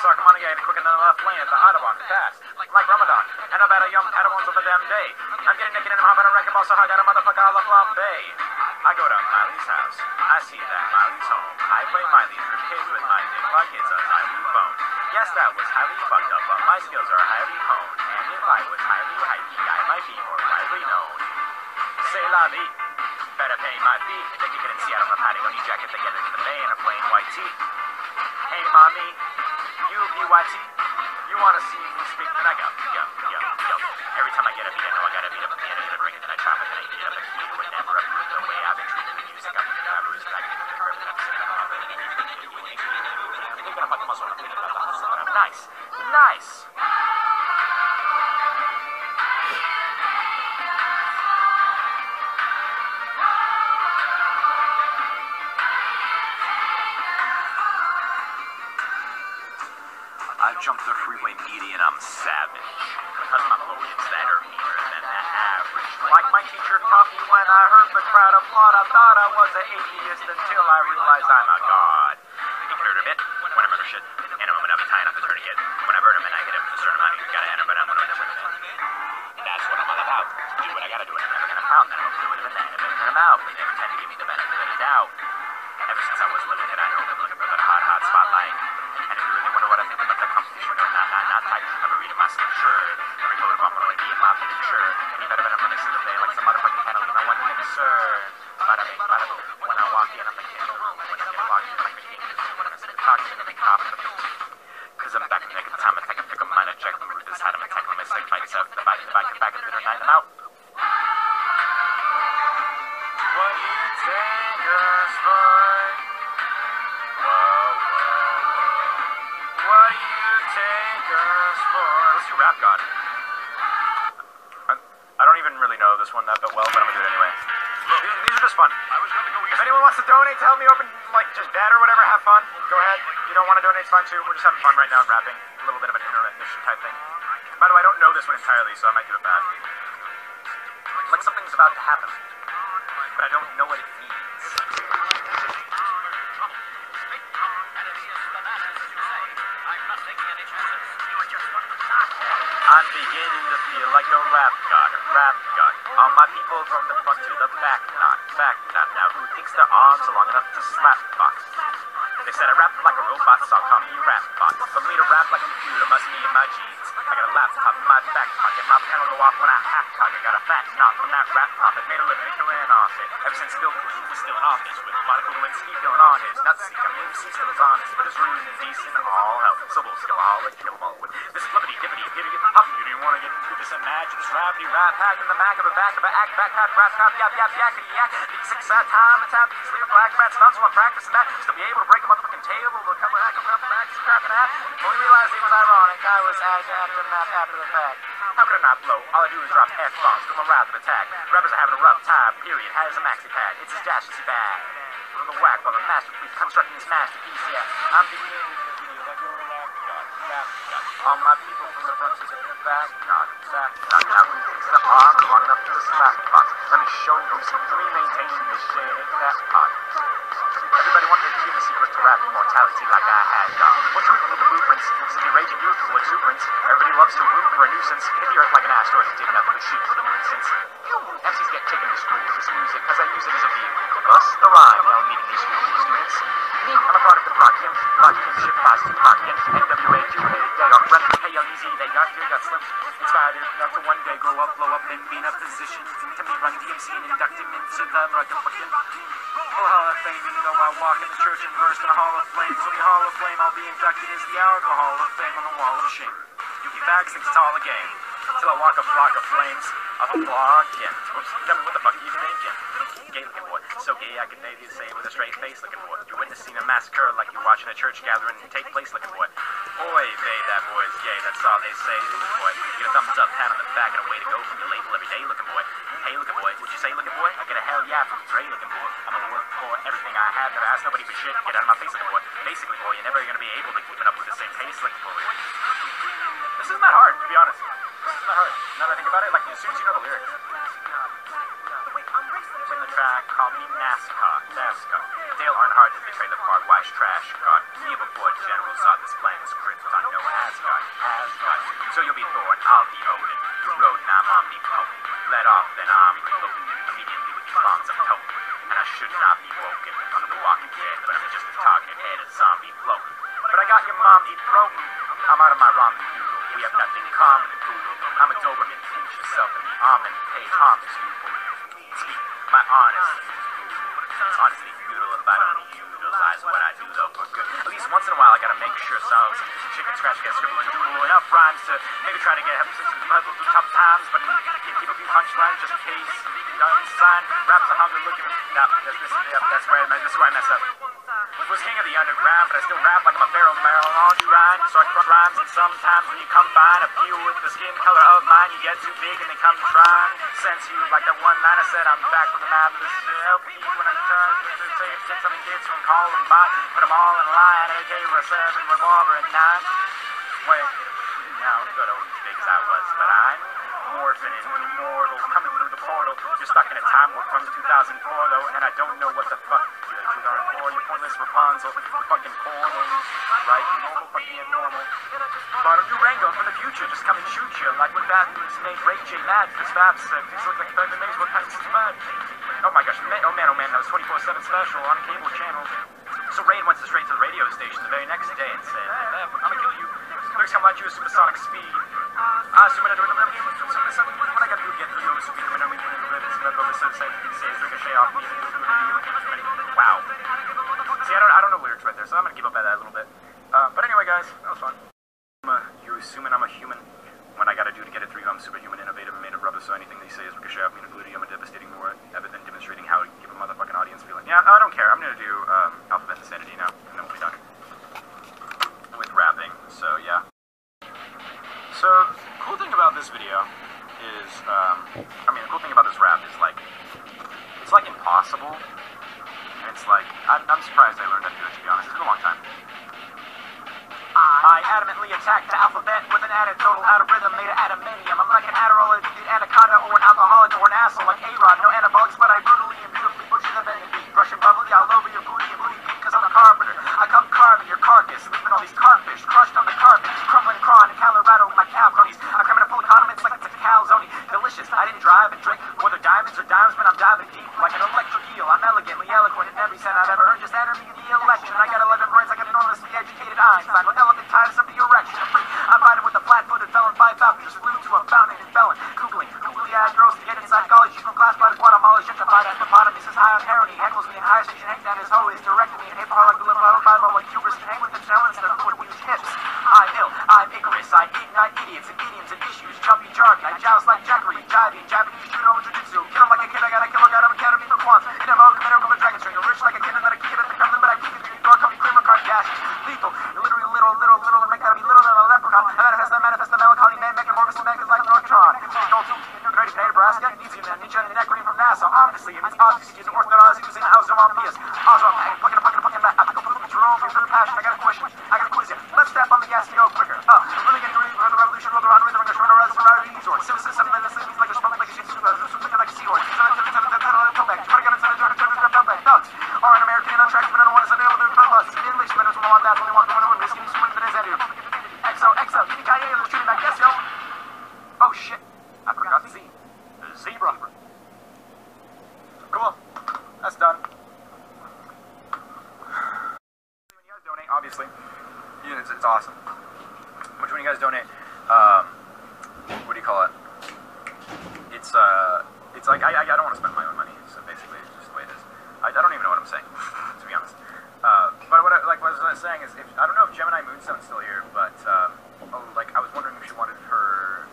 a money guy quicker than the left lane at the Autobahn. Fast. Like Ramadan. And I've a young Padawans of the damn day. I'm getting naked and I'm hopping a wrecking ball, so I got a motherfucker a la flambe. I go to Miley's house. I see that Miley's home. I play Miley's with kids with my dick like it's a tiny phone. Yes, that was highly fucked up, but my skills are highly honed. And if I was highly hypey, I might be more widely known. Say la vie. Better pay my fee. Then you can see out on the patio on your jacket together to the bay in a plain white tee. Hey, mommy, you PYT, you wanna see me speak? Then I go, yo, yo, yo. Every time I get a beat, I know I gotta beat up a piano, get a bring it, then I chop it, then I eat it up and eat it. Would never I jumped the freeway median, I'm savage. Because my that are meaner than the average. Like my teacher taught me when I heard the crowd applaud, I thought I was an atheist until I realized I'm a god. He cleared a bit when I murder shit. In a moment, I'll be tying up the tourniquet. When I burn him and I hit him, a certain amount you gotta enter, but I'm gonna win. That's what I'm all about. Do what I gotta do, and I'm never gonna pound that. I'm doing it and I'm gonna turn out. They pretend to give me the Rap God. I, I don't even really know this one that well, but I'm gonna do it anyway. These, these are just fun. If anyone wants to donate to help me open, like, just bet or whatever, have fun. Go ahead. You don't want to donate, it's fine too. We're just having fun right now, rapping. A little bit of an intermission type thing. By the way, I don't know this one entirely, so I might do it bad. Like something's about to happen, but I don't know what it means. I'm beginning to feel like a rap god, a rap god. All my people from the front to the back, not back, not now. Who thinks their arms are long enough to slap box? They said I rap like a robot, so I'll call me rap bot. For me to rap like a computer must be in my jeans. I got a laptop in my back pocket, my pen will go off when I half cock. I got a fat knot from that rap profit, made a living killing off it. Ever since Bill Clinton was still in office, with Monica Lewinsky feeling on his nuts. I mean, he still is honest, but his rude and decent, all hell. So we'll skillaholic, kill them all with this flippity, dippity, hippity, hop. You want to get into this imagine this rappity rap hack in the back of a back of a act, back half, rap cop, yap, yap, yakety, yak. These six side time, it's happy, these lyrical acrobats, stunts while I'm practicing that. To be able to break a motherfucking table, a couple of acrobats, back, crap and a half. When we realized he was ironic, I was acting after math after the fact. How could I not blow? All I do is drop F-bombs from a rapid attack. Rappers are having a rough time, period. Has a maxi pad. It's his dash, it's bad. From the whack, but a masterpiece, constructing this masterpiece, yeah. I'm god. All my people from the front to the back, not back. Who thinks the arms long enough to the slap box? Let me show you some three maintaining this shit that hot. Everybody wanted to hear the secret to rap immortality like I had done. What's with the blueprints? City raging youthful exuberance. Everybody loves to root for a nuisance. Hit the earth like an asteroid and dig nothing but shit for the nuisance. MCs get taken to school for this music because I use it as a vehicle. Thus, the rhyme now meeting these school students. Me, I'm a product of Rockin, Rockin, ship fast and Rockin, NWA, day off, rep, KLEZ, they got here, got slim. Inspired enough to one day grow up, blow up, and be in a position to me run DMC and induct him into the motherfucking Hall of Fame, even though I walk in the church and verse in a Hall of Flame. So the Hall of Flame, I'll be inducted as the Alcohol of Fame on the Wall of Shame. You fags think it's all a game. Till I walk a flock of flames of a block. Oops, tell me what the fuck are you thinking? Gay looking boy, so gay I can maybe say with a straight face looking boy. You're witnessing a massacre like you're watching a church gathering take place looking boy. Boy, babe, that boy's gay, that's all they say, Looking boy. You get a thumbs up, pat on the back, and a way to go from your label every day looking boy. Hey looking boy, would you say looking boy? I get a hell yeah from Dre looking boy. I'm gonna work for everything I have, never ask nobody for shit. Get out of my face looking boy. Basically, boy, you're never gonna be able to keep it up with the same pace looking boy. This isn't that hard, to be honest. This isn't that hard. Now that I think about it, like as soon as you know the lyrics. When the track, call me NASCAR, NASCAR. Dale Earnhardt has betrayed the far wise trash god. Me before General saw this plan script on no Asgard, Asgard. So you'll be Thor and I'll be Odin. You rode and I'm omnipotent. Let off, then I'm reloaded. Immediately with bombs I'm toting. I should not be woken. I'm the walking dead, but I'm just a target head of zombie floating. But I got your mom deep throating. I'm out of my noodle. We have nothing in common, poodle. I'm a Doberman. Pinch yourself in the arm and pay homage to Speak my honest. It's honestly futile if I don't utilize what I do though for good. At least once in a while I gotta make sure some chicken scratch gets scribbled and doodle enough rhymes to maybe try to get some puzzle through tough times, but keep a few punchlines just in case. Sign, raps a hunger looking. Nah, that's, this, yep, that's where I, this is where I mess up. Was king of the underground, but I still rap like I'm a pharaoh melange rhyme. So I crush rhymes, and sometimes when you combine a few with the skin color of mine, you get too big and they come trying. Sense you like that one line I said, I'm back from the map. This help me when I turn to say it, take some kids from Columbine, put them all in line, AK, a seven, revolver, and nine. Wait, now I'm good old as big as I was, but I'm morphing into an immortal, coming portal. You're stuck in a time warp from 2004 though, and I don't know what the fuck you're 2004. You're pointless Rapunzel, fucking portal, right? Normal, fucking abnormal. But a new Rango from the future, just come and shoot you, like when that made Ray J mad because Spaps. Uh, these look like Beverly Mays, what kinds of mad? Oh my gosh, man, oh man, oh man, that was 24-7 special on a cable channel. So Rain went straight to the radio station the very next day and said, I'm gonna kill you. Lyrics come at you with supersonic speed. Wow. See, I don't, know lyrics right there, so I'm gonna give up at that a little bit. Uh, but anyway, guys, that was fun. A, you're assuming I'm a human. What I gotta do to get it through, I'm superhuman, innovative, and made of rubber, so anything they say is ricochet off me and I'm a devastating war, other than demonstrating how to give a motherfucking audience feeling. Yeah, I don't care. I'm gonna do um, Alphabet Insanity now, and then we'll be done. With rapping, so yeah. So, cool thing about this video is, um, I mean, the cool thing about this rap is like, it's like impossible. And it's like, I'm, I'm surprised I learned how to do it, to be honest. It's been a long time. I adamantly attack the alphabet with an added total out of rhythm made of adamantium. I'm like an Adderall, an anaconda, or an alcoholic, or an asshole like A-Rod. Diamonds or diamonds, but I'm diving deep like an electric eel. I'm elegantly eloquent in every cent I've ever earned. Just enter me in the election. I got 11 brains like an enormously educated Einstein with elephant ties up the erection. I'm riding with a flat-footed felon by falcon. Just flew to a fountain and felon. Googling, googly eyed girls to get inside college. She's from class by Guatemala. Gentrified at hippopotamus is high on parody. Heckles me in high station. Hank down his hoe is me. in hip hop like the little Bible like hubris. And hang with the challenge instead of with hips. I'm ill. I'm Icarus. I ignite idiots and idioms and issues. Jumpy jargon. I joust like Jackery. Jiving. Japanese judo and jiu-jitsu. Kill him like a kid. I got a killer. Got him academy for quants. In a mode. Middle of a dragon string. Rich like a kid and then a kid at the Kremlin. But I keep it through your door. Call me Kramer Kardashian. Lethal. Literally little, little, little. And make out of me little than a leprechaun. I manifest, I manifest the melancholy man. Making more of a like Neutron. Don't you in Grady, Nebraska. Needs you, man. Nietzsche and Nectarine from NASA. Obviously, it's obvious. He's an Orthodox. He was in the house of hey, fucking, fucking, fucking, back. I pick up the Jerome for the passion. I got a question. I got a quiz you. Let's step on the gas and go quicker. Uh, I'm really getting ready for the revolution. Roll around rhythm. I'm gonna run around the variety resort. Citizen, seven minutes. It's like a sprung like a shit. Like a to get the to. Thugs are an American and untracked, but I don't want to send it over to bus. English, but I don't want that. Only want the one is risking that is at you. XO, XO, yippee-ki-yay, let's shoot him back. Yes, yo. Oh, shit. I forgot Z. Zebra. Cool. That's done. When you guys donate, obviously, it's, it's awesome. But when you guys donate, um, what do you call it? It's uh, it's like I, I, don't want to spend my own money. So basically, it's just the way it is. I, I don't even know what I'm saying, to be honest. Uh, but what I, like what I was saying is, if, I don't know if Gemini Moonstone's still here, but um, oh, like I was wondering if she wanted her.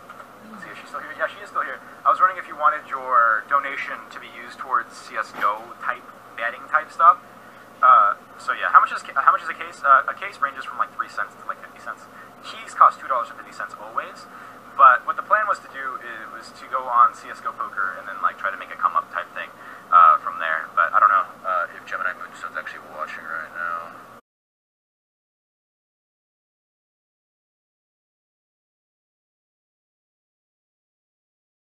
See, is she still here? Yeah, she is still here. I was wondering if you wanted your donation to be used towards CS:GO type betting type stuff. Uh, so yeah, how much is much is a case? Uh, a case ranges from like three cents to like fifty cents. Keys cost two dollars and fifty cents always. But what the plan was to do is, was to go on CS:GO Poker and then like try to make a come up.